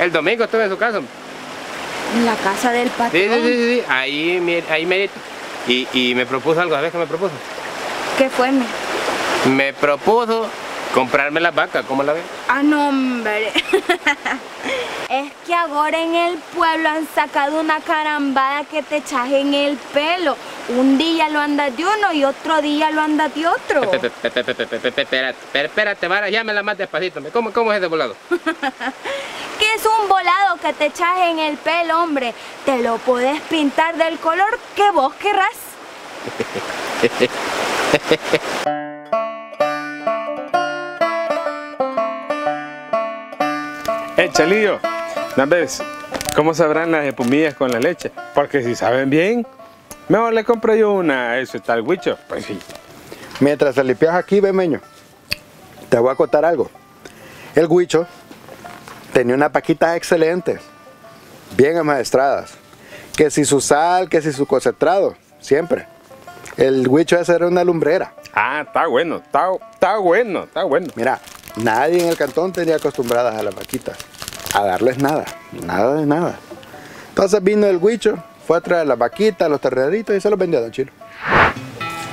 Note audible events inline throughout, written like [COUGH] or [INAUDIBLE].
El domingo estuve en su casa. En la casa del patrón. Sí, sí, sí, sí, ahí, ahí merito. Y, y me propuso algo, ¿sabes qué me propuso? ¿Qué fue, mi? Me propuso comprarme la vaca, ¿cómo la ves? Ah, no, hombre. es que ahora en el pueblo han sacado una carambada que te echas en el pelo. Un día lo andas de uno y otro día lo andas de otro. Espérate, espérate, vara, llámela más despacito. hombre. ¿Cómo, ¿Cómo es ese volado? Es un volado que te echas en el pelo, hombre. Te lo puedes pintar del color que vos querrás. Eh, Chalillo, ¿no ves? ¿Cómo sabrán las espumillas con la leche? Porque si saben bien, mejor le compro yo una, eso está el huicho. Pues sí. Mientras te limpias aquí, Bemeño, te voy a contar algo. El Huicho tenía unas paquitas excelentes, bien amaestradas. Que si su sal, que si su concentrado, siempre. El Huicho ese era una lumbrera. Ah, está bueno, está, está bueno, está bueno. Mira, nadie en el cantón tenía acostumbradas a las vaquitas. A darles nada, nada de nada. Entonces vino el Huicho, fue a traer las vaquitas, los terneritos y se los vendió a Don Chilo. [LAUGHS]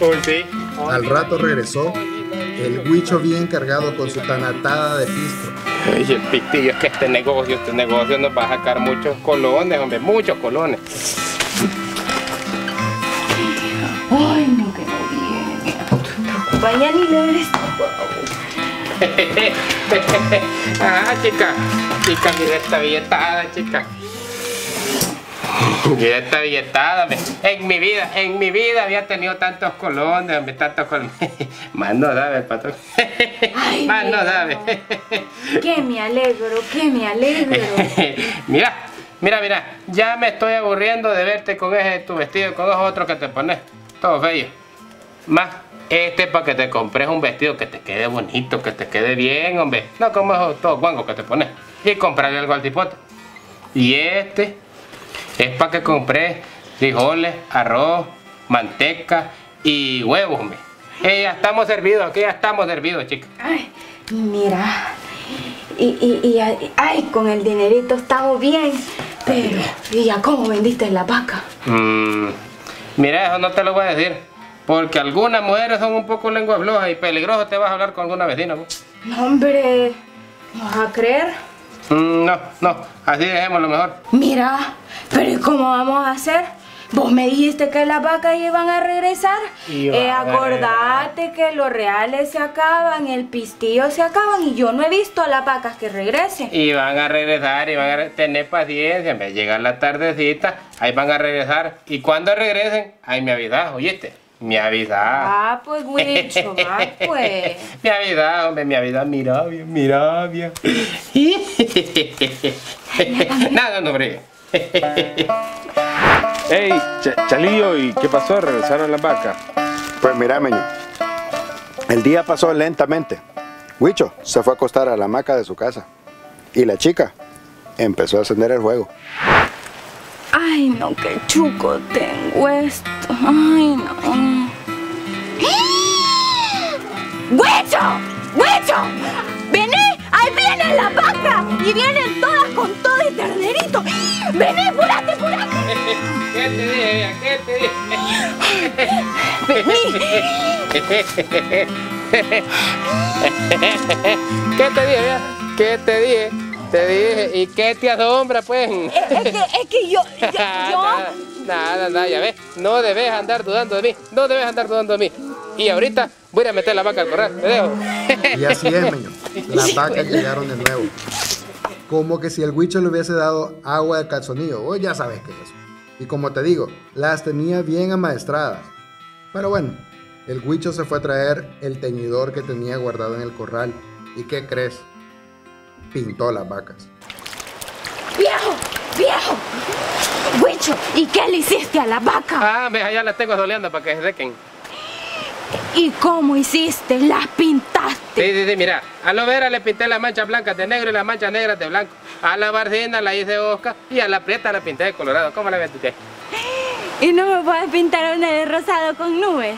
Uy, sí. Al rato regresó el Huicho bien cargado con su tanatada de pistro. Ay, el pistillo, es que este negocio, este negocio nos va a sacar muchos colones, hombre, muchos colones. Ay, no, que no viene. Vaya ni leer esto. [LAUGHS] ah, chica, chica, mira esta billetada, chica. [LAUGHS] Mira esta billetada. En mi vida, en mi vida había tenido tantos colones, tantos colones. [LAUGHS] Más no sabe el patrón. Ay, [LAUGHS] Más no sabe. Que me alegro, que me alegro. mira, mira, mira, ya me estoy aburriendo de verte con ese tu vestido y con esos otros que te pones. Todo feo. Más, este para que te compres un vestido que te quede bonito, que te quede bien, hombre. No como esos todos guangos que te pones. Y comprarle algo al tipote. Y este es para que compres frijoles, arroz, manteca y huevos, hombre. Eh, ya estamos servidos, aquí ya estamos servidos, chicas. Ay, mira. Y, y, y, ay, con el dinerito estamos bien. Pero, ¿y ya cómo vendiste la vaca? Mm, mira, eso no te lo voy a decir. Porque algunas mujeres son un poco lengua floja y peligroso te vas a hablar con alguna vecina. ¿no? No, hombre, ¿no vas a creer? Mm, no, no, así dejémoslo mejor. Mira, pero ¿y cómo vamos a hacer? Vos me dijiste que las vacas iban a regresar. Eh, acordate que los reales se acaban, el pistillo se acaban y yo no he visto a las vacas que regresen. Y van a regresar y van a tener paciencia. Me llega la tardecita, ahí van a regresar. Y cuando regresen, ahí me avisas, ¿oíste? Me avisas. Ah, pues, Wicho, va, [LAUGHS] pues. Me avisas, hombre, me avisas. Mira bien, mira bien. Nada, no, hombre. Ey, Ch- Chalillo, ¿y qué pasó? ¿Regresaron las vacas? Pues mira, Meño, el día pasó lentamente. Huicho se fue a acostar a la hamaca de su casa. Y la chica empezó a encender el juego. Ay, no, qué chuco tengo esto. Ay, no. ¡Huecho! ¡Huecho! ¡Vení! ¡Ahí vienen las vacas! ¡Y vienen todas con todo y ternerito! ¡Vení, apurate, apurate! ¿Qué te dije? ¿Qué te dije? ¿Qué te dije? ¿Qué te dije? Te dije, ¿y qué te asombra, pues? Es que, es que yo, yo, [LAUGHS] yo- nada, nada, nada, ya ves. No debes andar dudando de mí. No debes andar dudando de mí. Y ahorita voy a meter la vaca al corral. Te dejo. Y así es, Meño. [LAUGHS] Las vacas llegaron de nuevo. Como que si el Huicho le hubiese dado agua de calzonillo. Vos ya sabes qué es eso. Y como te digo, las tenía bien amaestradas. Pero bueno, el Huicho se fue a traer el teñidor que tenía guardado en el corral. ¿Y qué crees? Pintó las vacas. ¡Viejo! ¡Viejo! ¡Huicho! ¿Y qué le hiciste a la vaca? Ah, ve, allá las tengo soleando para que se sequen. ¿Y cómo hiciste? ¿Las pintaste? Sí, sí, sí, mira. A la vera le pinté las manchas blancas de negro y las manchas negras de blanco. A la barcina la hice osca y a la prieta la pinté de colorado. ¿Cómo la ves usted? ¿Y no me puedes pintar una de rosado con nubes?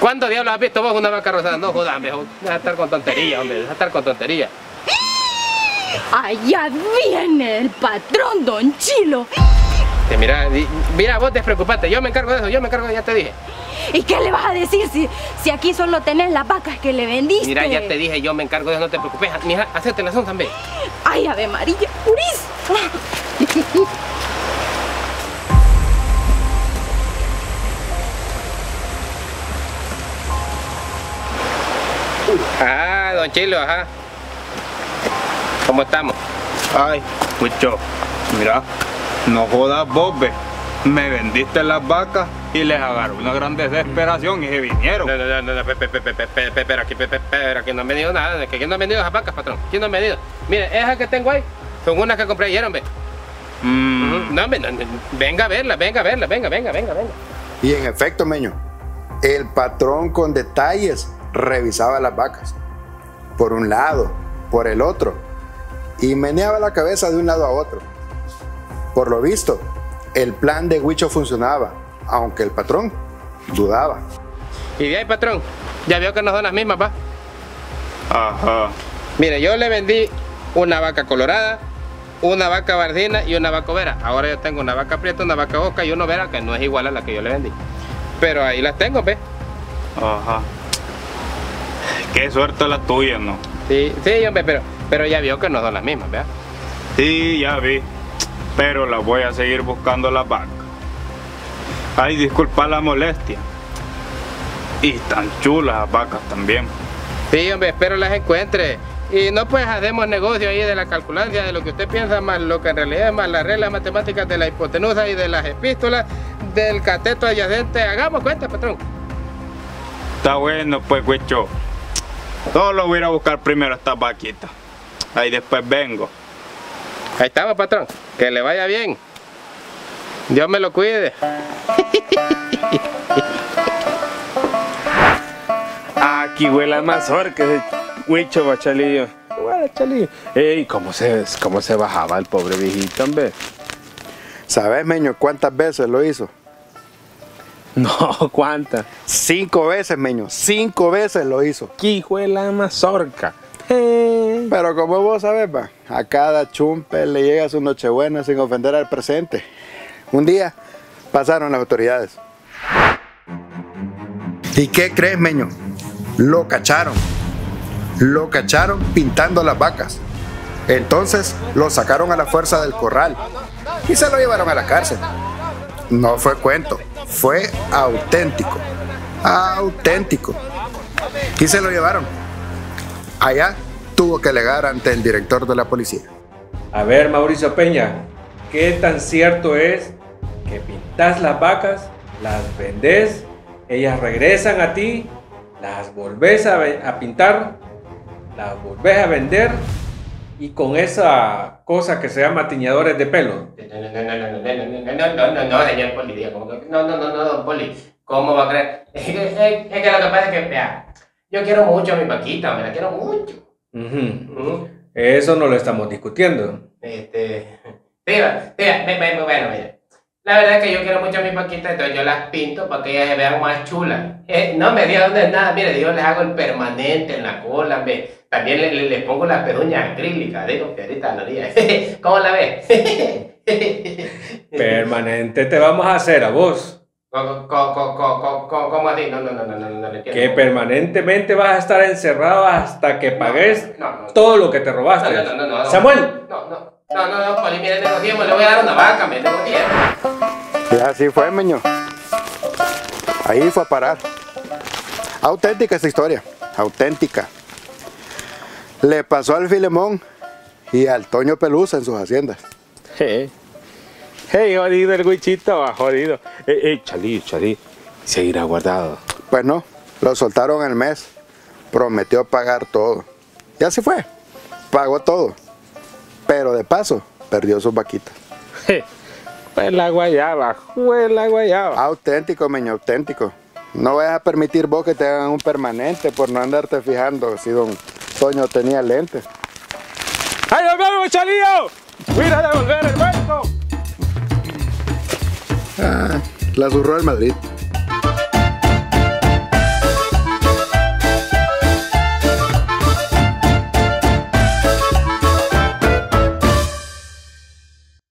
¿Cuándo diablos has visto vos una vaca rosada? No jodas, hombre. Deja de estar con tontería, hombre. Deja de estar con tontería. Allá viene el patrón, don Chilo. Mira, mira, vos despreocupate, yo me encargo de eso, yo me encargo, ya te dije. ¿Y qué le vas a decir si, si aquí solo tenés las vacas que le vendiste? Mira, ya te dije, yo me encargo de eso, no te preocupes. Mira, hacerte la son también. Ay, Ave María, Puris. Ah, don Chilo, ajá. ¿Cómo estamos? Ay, Huicho, mira, no jodas vos, ve. Me vendiste las vacas y les agarró una gran desesperación y se vinieron. No, no, no, no, no, pe- pe- pe- pe- pe- pe- pe- pero aquí, pe- pe- pero aquí no han venido nada, aquí no han venido esas vacas, patrón. ¿Quién no han venido? Mire, esas que tengo ahí son unas que compré ayer, hombre. Mm. No, hombre, no, no, venga a verlas, venga a verlas, venga, venga, venga, venga. Y en efecto, Meño, el patrón con detalles revisaba las vacas. Por un lado, por el otro. Y meneaba la cabeza de un lado a otro. Por lo visto, el plan de Huicho funcionaba, aunque el patrón dudaba. Y de ahí, patrón, ya vio que no son las mismas, pa. Ajá. Mire, yo le vendí una vaca colorada, una vaca bardina y una vaca overa. Ahora yo tengo una vaca prieta, una vaca boca y una overa que no es igual a la que yo le vendí. Pero ahí las tengo, ve. Ajá. Qué suerte la tuya, ¿no? Sí, sí, hombre, pero, pero ya vio que no son las mismas, ¿verdad? Sí, ya vi. Pero las voy a seguir buscando las vacas. Ay, disculpa la molestia. Y tan chulas las vacas también. Sí, hombre, espero las encuentre. Y no pues hacemos negocio ahí de la calculancia, de lo que usted piensa, más lo que en realidad es más las reglas matemáticas de la hipotenusa y de las epístolas, del cateto adyacente. Hagamos cuenta, patrón. Está bueno, pues, Huicho. Solo voy a ir a buscar primero estas vaquitas. Ahí después vengo. Ahí estamos, patrón. Que le vaya bien. Dios me lo cuide. [LAUGHS] Aquí huele a mazorca ese huicho, bachalillo. Bueno, chalillo. Ey, ¿cómo se, ¿cómo se bajaba el pobre viejito, hombre? ¿Sabes, Meño, cuántas veces lo hizo? [LAUGHS] No, ¿cuánta? Cinco veces, Meño, cinco veces lo hizo. Aquí huele a mazorca. Pero como vos sabes, va, a cada chumpe le llega su nochebuena sin ofender al presente. Un día pasaron las autoridades. ¿Y qué crees, Meño? Lo cacharon. Lo cacharon pintando las vacas. Entonces lo sacaron a la fuerza del corral y se lo llevaron a la cárcel. No fue cuento, fue auténtico. Auténtico. Y se lo llevaron. Allá tuvo que alegar ante el director de la policía. A ver, Mauricio Peña, ¿qué tan cierto es que pintas las vacas, las vendes, ellas regresan a ti, las volvés a, a pintar, las volvés a vender y con esa cosa que se llama tiñadores de pelo? No, no, no, no, no, no, no, no, no, no, señor Poli, no, no, no, no, don Poli, ¿cómo va a creer? Es que lo que pasa es que, vea, yo quiero mucho a mi vaquita, me la quiero mucho. Eso no lo estamos discutiendo. Este, diga, ve- ve- bueno, mire, la verdad es que yo quiero mucho a mi vaquita, entonces yo las pinto para que ellas se vean más chulas. Eh, no me diga dónde es nada, mire, yo les hago el permanente en la cola, ve. También le- le- les pongo las pezuñas acrílicas, digo, que ahorita no diga. ¿Cómo la ve? [LAUGHS] Permanente te vamos a hacer a vos. ¿Cómo, cómo, cómo, cómo, cómo así? No, no, no, no, no, no, no. Que permanentemente vas a estar encerrado hasta que pagues No, no. todo lo que te robaste. No, no, no, no, no. Samuel, No, no, no, no, no, Poli, mire, negociemos, le voy a dar una vaca, me negociemos. Y así fue, Meño. Ahí fue a parar. Auténtica esta historia, auténtica. Le pasó al Filemón y al Toño Pelusa en sus haciendas. hey, hey, jodido el huichito, va, jodido. Ey, ey, chalillo, chalillo. Seguirá guardado. Pues no, lo soltaron el mes. Prometió pagar todo. Y así fue. Pagó todo. Pero de paso, perdió sus vaquitas. Je, Fue la guayaba, fue la guayaba. Auténtico, Meño, auténtico. No vayas a permitir vos que te hagan un permanente por no andarte fijando si don Toño tenía lentes. ¡Ay, nos vemos, chalillo! ¡Mira devolver el banco! Ah, la zurró el Madrid.